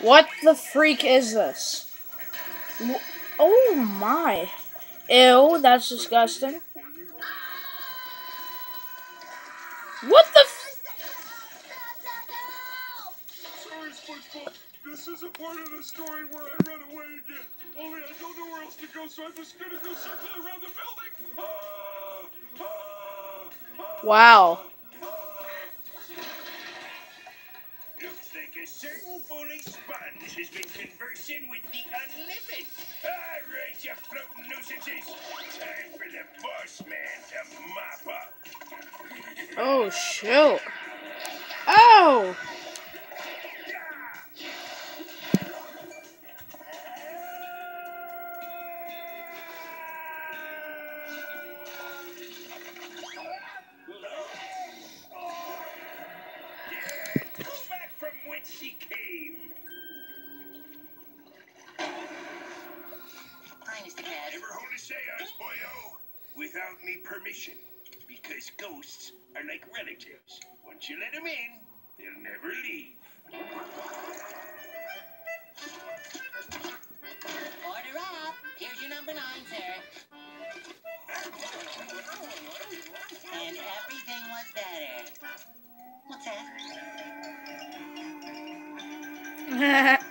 What the freak is this? Oh my. Ew, that's disgusting. What the Sorry, SpongeBob. This is a part of the story where I run away again. Only I don't know where else to go, so I'm just gonna go circle around the building. Ah! Ah! Wow. A certain foolish sponge has been conversing with the unliving. All right, you floating nuisances. Time for the boss man to mop up. Oh shoot. Oh! Without me permission. Because ghosts are like relatives. Once you let them in, they'll never leave. Order up. Here's your number nine, sir. And everything was better. What's that?